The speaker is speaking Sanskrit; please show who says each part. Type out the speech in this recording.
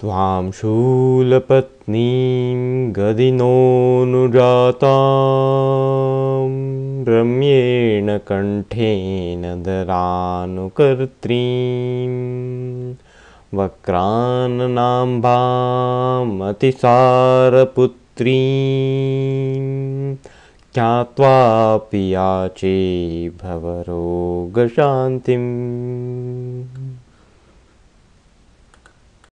Speaker 1: त्वां शूलपत्नीं गदिनोऽनुजातां रम्येण कण्ठेन दरानुकर्त्रीं वक्रान्नाम्भामतिसारपुत्रीं ज्ञात्वापि याचे भवरोगशान्तिम्।